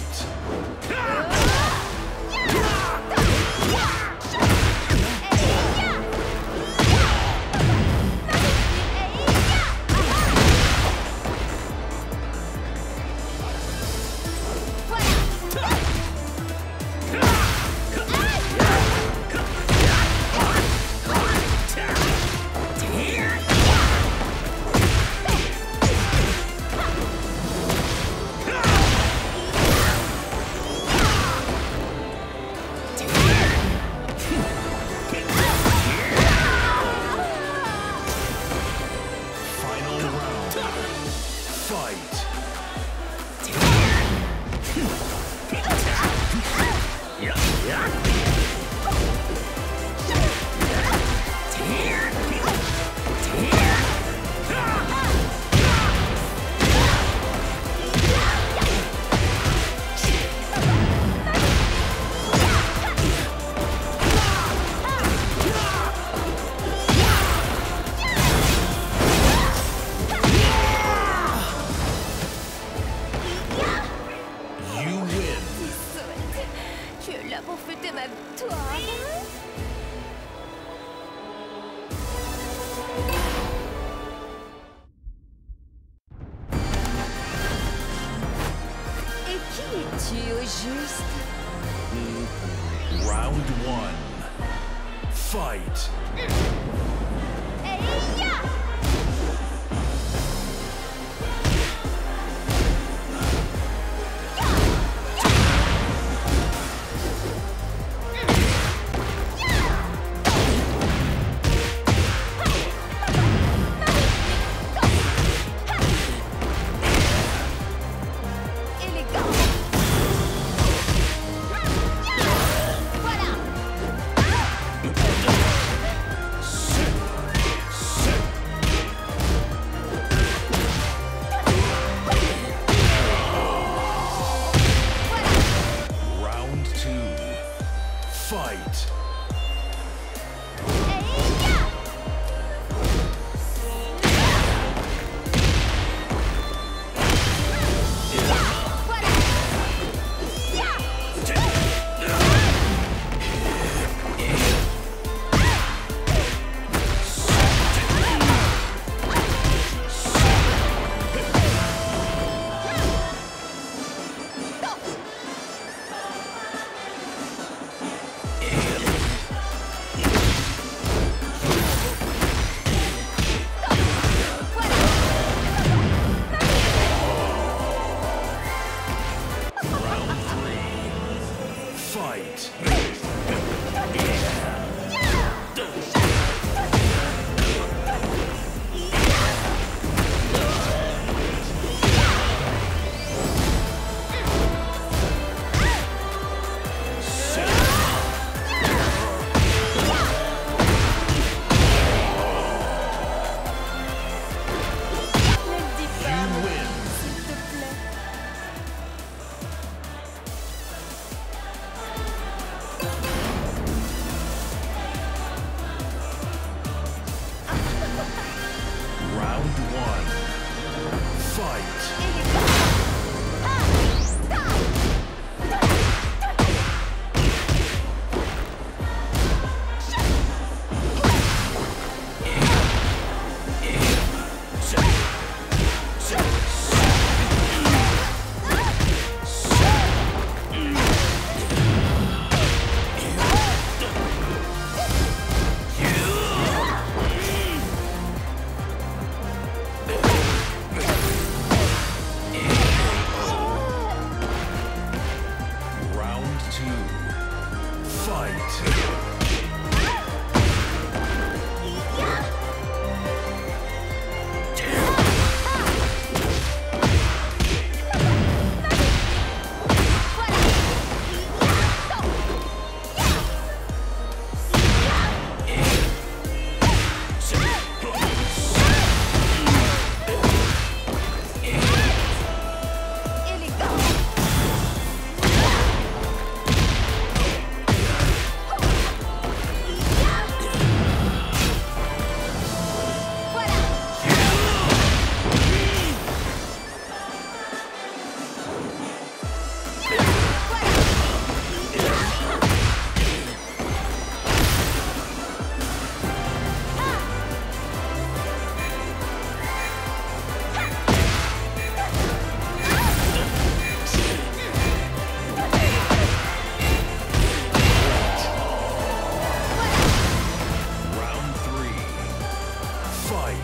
night. Round one. Fight.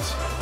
Fight.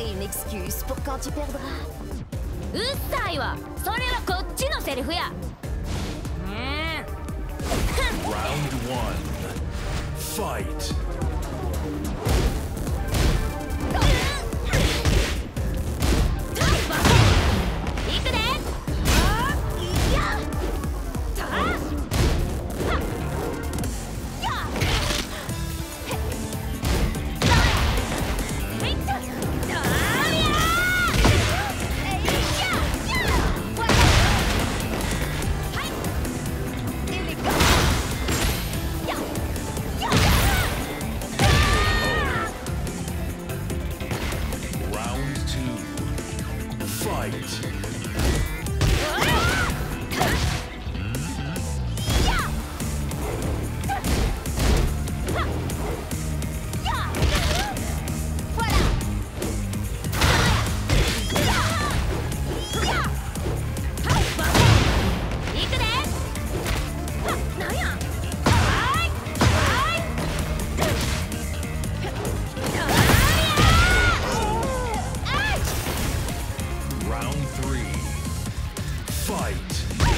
Préparé une excuse pour quand tu perdras うっさいわそれはこっちのセリフやね Round one. Fight. Fight.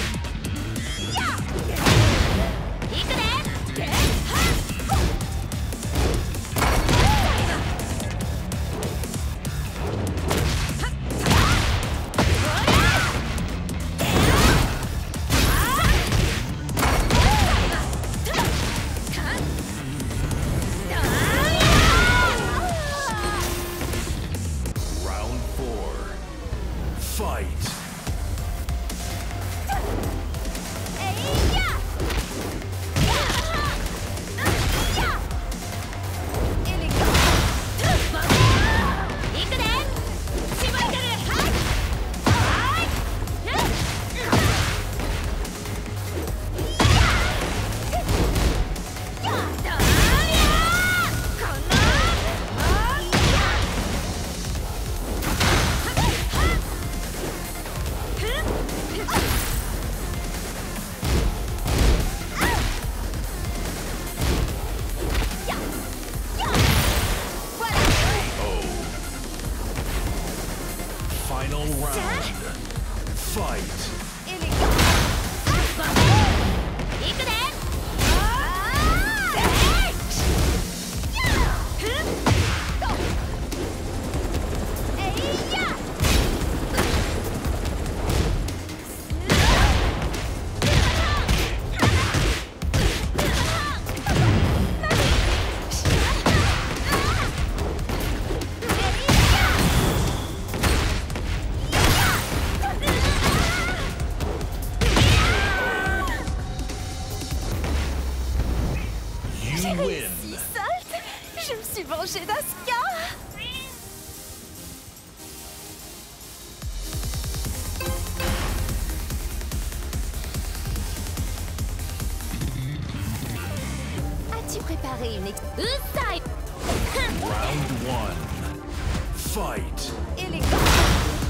Ah! préparer une. Round one. Fight. Élégant.